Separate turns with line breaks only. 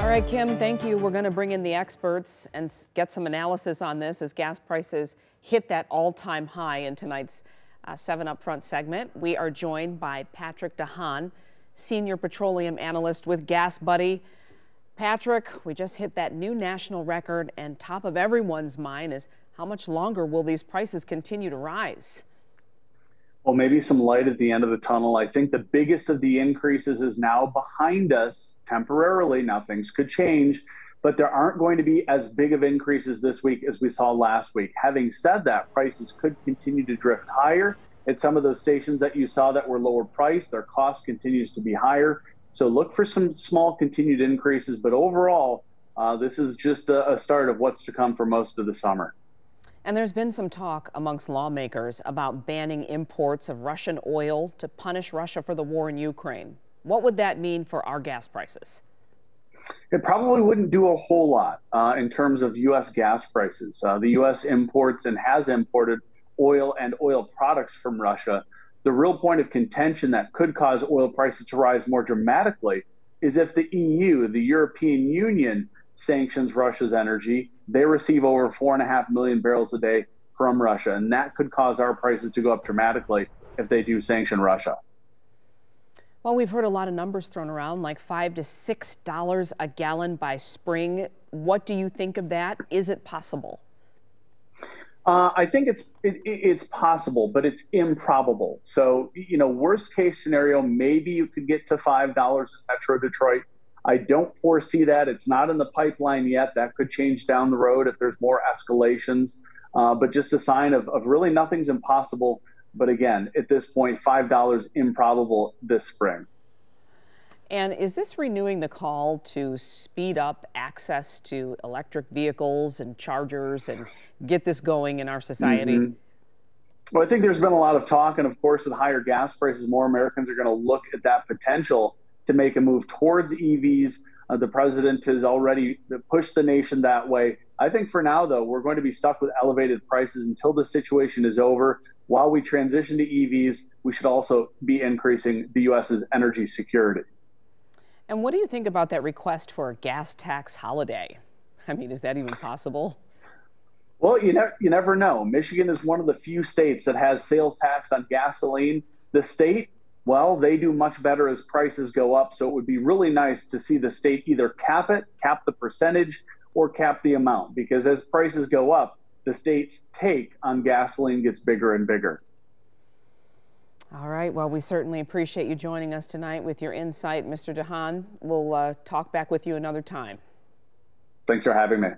All right, Kim, thank you. We're going to bring in the experts and get some analysis on this as gas prices hit that all time high in tonight's uh, 7 UpFront segment. We are joined by Patrick DeHaan, Senior Petroleum Analyst with GasBuddy. Patrick, we just hit that new national record, and top of everyone's mind is how much longer will these prices continue to rise?
Well, maybe some light at the end of the tunnel. I think the biggest of the increases is now behind us temporarily. Now things could change, but there aren't going to be as big of increases this week as we saw last week. Having said that, prices could continue to drift higher. At some of those stations that you saw that were lower priced, their cost continues to be higher. So look for some small continued increases, but overall, uh, this is just a, a start of what's to come for most of the summer.
And there's been some talk amongst lawmakers about banning imports of Russian oil to punish Russia for the war in Ukraine. What would that mean for our gas prices?
It probably wouldn't do a whole lot uh, in terms of U.S. gas prices. Uh, the U.S. imports and has imported oil and oil products from Russia. The real point of contention that could cause oil prices to rise more dramatically is if the EU, the European Union, sanctions Russia's energy. They receive over four and a half million barrels a day from Russia, and that could cause our prices to go up dramatically if they do sanction Russia.
Well, we've heard a lot of numbers thrown around, like five to six dollars a gallon by spring. What do you think of that? Is it possible?
Uh, I think it's it, it's possible, but it's improbable. So, you know, worst case scenario, maybe you could get to five dollars in Metro Detroit. I don't foresee that. It's not in the pipeline yet. That could change down the road if there's more escalations. Uh, but just a sign of, of really nothing's impossible. But again, at this point, $5 improbable this spring.
And is this renewing the call to speed up access to electric vehicles and chargers and get this going in our society? Mm-hmm.
Well, I think there's been a lot of talk, and of course, with higher gas prices, more Americans are going to look at that potential to make a move towards EVs. Uh, the president has already pushed the nation that way. I think for now, though, we're going to be stuck with elevated prices until the situation is over. While we transition to EVs, we should also be increasing the U.S.'s energy security.
And what do you think about that request for a gas tax holiday? I mean, is that even possible?
Well, you, ne- you never know. Michigan is one of the few states that has sales tax on gasoline. The state well, they do much better as prices go up. So it would be really nice to see the state either cap it, cap the percentage, or cap the amount, because as prices go up, the state's take on gasoline gets bigger and bigger.
All right. Well, we certainly appreciate you joining us tonight with your insight, Mr. DeHaan. We'll uh, talk back with you another time.
Thanks for having me.